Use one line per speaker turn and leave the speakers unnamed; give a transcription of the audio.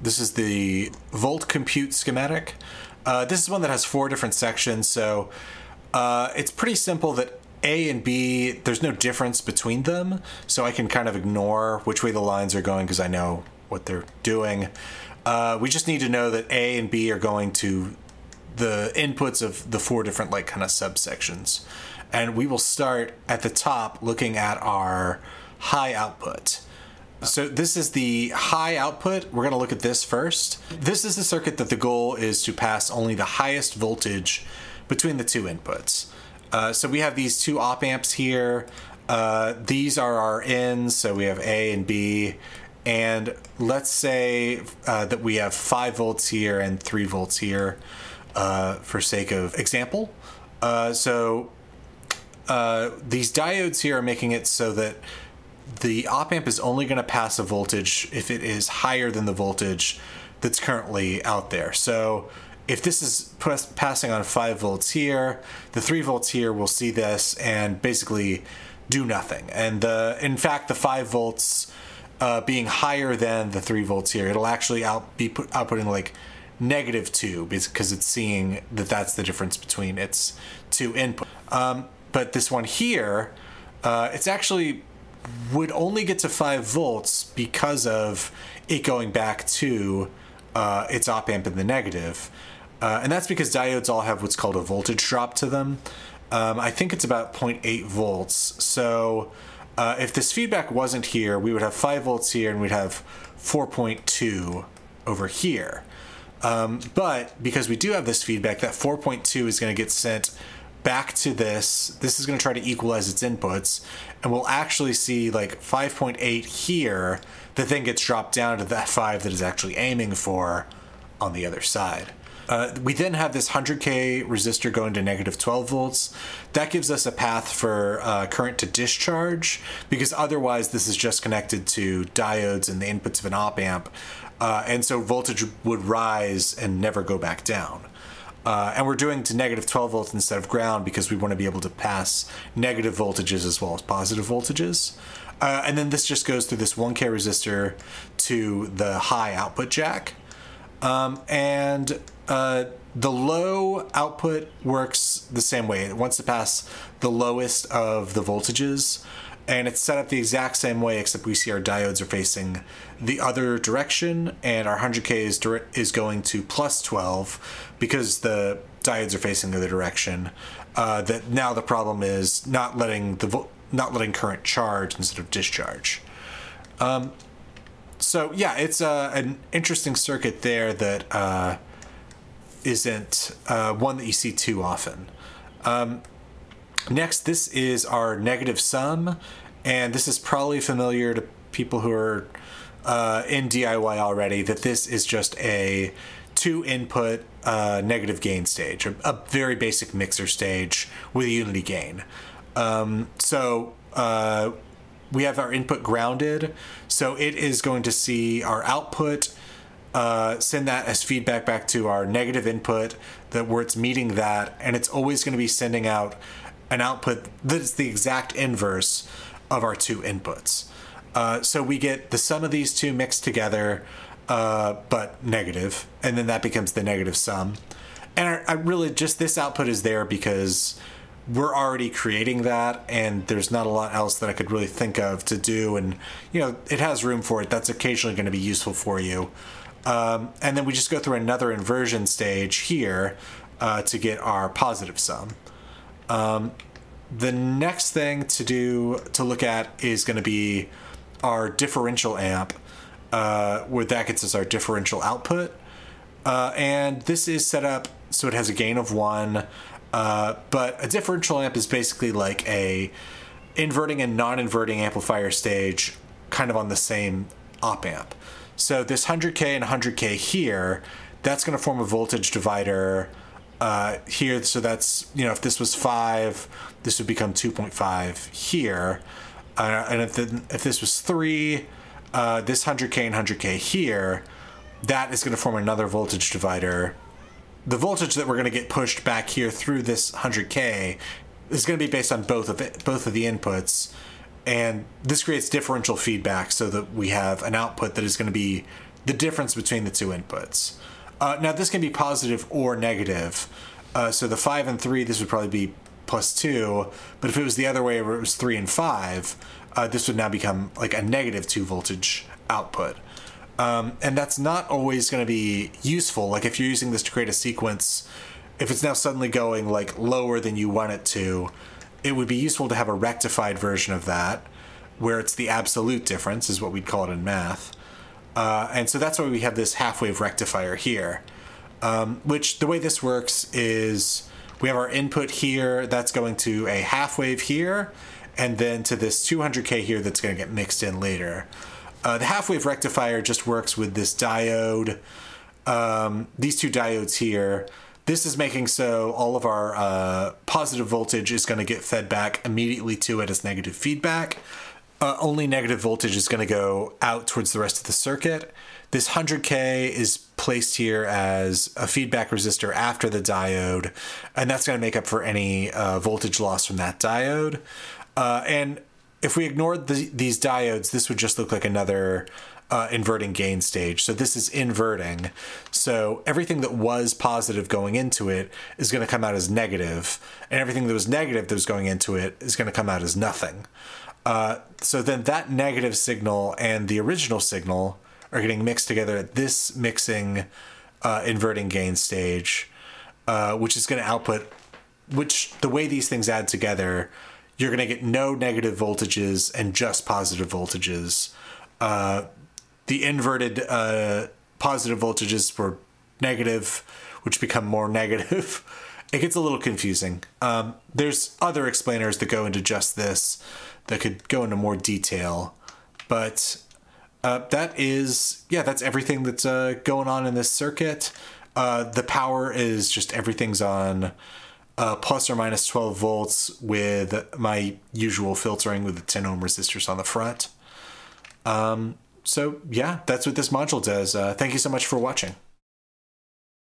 This is the Volt Compute schematic. Uh, this is one that has four different sections, so uh, it's pretty simple that A and B, there's no difference between them, so I can kind of ignore which way the lines are going because I know what they're doing. Uh, we just need to know that A and B are going to the inputs of the four different like kind of subsections. And we will start at the top looking at our high output. So this is the high output. We're going to look at this first. This is the circuit that the goal is to pass only the highest voltage between the two inputs. Uh, so we have these two op amps here. Uh, these are our ins, so we have A and B. And let's say uh, that we have 5 volts here and 3 volts here uh, for sake of example. Uh, so uh, these diodes here are making it so that the op amp is only going to pass a voltage if it is higher than the voltage that's currently out there. So if this is passing on 5 volts here, the 3 volts here will see this and basically do nothing. And the, in fact, the 5 volts uh, being higher than the 3 volts here, it'll actually out, be put, outputting like negative 2 because it's seeing that that's the difference between its two input. Um, but this one here, uh, it's actually would only get to 5 volts because of it going back to uh, its op amp in the negative. Uh, and that's because diodes all have what's called a voltage drop to them. Um, I think it's about 0.8 volts. So uh, if this feedback wasn't here, we would have 5 volts here and we'd have 4.2 over here. Um, but because we do have this feedback, that 4.2 is going to get sent back to this. This is going to try to equalize its inputs, and we'll actually see like 5.8 here that then gets dropped down to that 5 that is actually aiming for on the other side. Uh, we then have this 100k resistor going to negative 12 volts. That gives us a path for uh, current to discharge because otherwise this is just connected to diodes and the inputs of an op amp. Uh, and so voltage would rise and never go back down. Uh, and we're doing to negative 12 volts instead of ground because we want to be able to pass negative voltages as well as positive voltages. Uh, and then this just goes through this 1K resistor to the high output jack. Um, and uh, the low output works the same way. It wants to pass the lowest of the voltages and it's set up the exact same way except we see our diodes are facing the other direction and our 100k is, is going to plus 12 because the diodes are facing the other direction. Uh, that now the problem is not letting the not letting current charge instead of discharge. Um, so yeah it's uh, an interesting circuit there that uh, not uh, one that you see too often. Um, Next, this is our negative sum, and this is probably familiar to people who are uh, in DIY already, that this is just a two input uh, negative gain stage, a, a, very basic mixer stage with a unity gain. Um, so uh, we have our input grounded, so it is going to see our output uh, send that as feedback back to our negative input that where it's meeting that and it's always going to be sending out an output that's the exact inverse of our two inputs. Uh, so we get the sum of these two mixed together, uh, but negative, and then that becomes the negative sum. And I, I really just this output is there because we're already creating that, and there's not a lot else that I could really think of to do. And you know, it has room for it. That's occasionally going to be useful for you. Um, and then we just go through another inversion stage here uh, to get our positive sum. Um, the next thing to do to look at is going to be our differential amp, uh, where that gets us our differential output. Uh, and this is set up so it has a gain of one, uh, but a differential amp is basically like a inverting and non-inverting amplifier stage kind of on the same op amp. So this 100K and 100K here, that's going to form a voltage divider uh, here. So that's, you know, if this was 5, this would become 2.5 here. Uh, and if, the, if this was 3, uh, this 100K and 100K here, that is going to form another voltage divider. The voltage that we're going to get pushed back here through this 100K is going to be based on both of it, both of the inputs. And this creates differential feedback so that we have an output that is going to be the difference between the two inputs. Uh, now this can be positive or negative. Uh, so the five and three, this would probably be plus two. But if it was the other way, where it was three and five, uh, this would now become like a negative two voltage output. Um, and that's not always going to be useful. Like if you're using this to create a sequence, if it's now suddenly going like lower than you want it to, it would be useful to have a rectified version of that, where it's the absolute difference, is what we'd call it in math. Uh, and so that's why we have this half wave rectifier here, um, which the way this works is we have our input here, that's going to a half wave here, and then to this 200K here that's going to get mixed in later. Uh, the half wave rectifier just works with this diode, um, these two diodes here. This is making so all of our uh, positive voltage is going to get fed back immediately to it as negative feedback uh, only negative voltage is going to go out towards the rest of the circuit. This 100K is placed here as a feedback resistor after the diode, and that's going to make up for any uh, voltage loss from that diode. Uh, and if we ignored the, these diodes, this would just look like another uh, inverting gain stage. So this is inverting. So everything that was positive going into it is going to come out as negative, and everything that was negative that was going into it is going to come out as nothing. Uh, so then that negative signal and the original signal are getting mixed together at this mixing uh, inverting gain stage, uh, which is going to output, which the way these things add together, you're going to get no negative voltages and just positive voltages. Uh, the inverted uh, positive voltages were negative, which become more negative. it gets a little confusing. Um, there's other explainers that go into just this that could go into more detail. But uh, that is, yeah, that's everything that's uh, going on in this circuit. Uh, the power is just everything's on uh, plus or minus 12 volts with my usual filtering with the 10 ohm resistors on the front. Um, so yeah, that's what this module does. Uh, thank you so much for watching.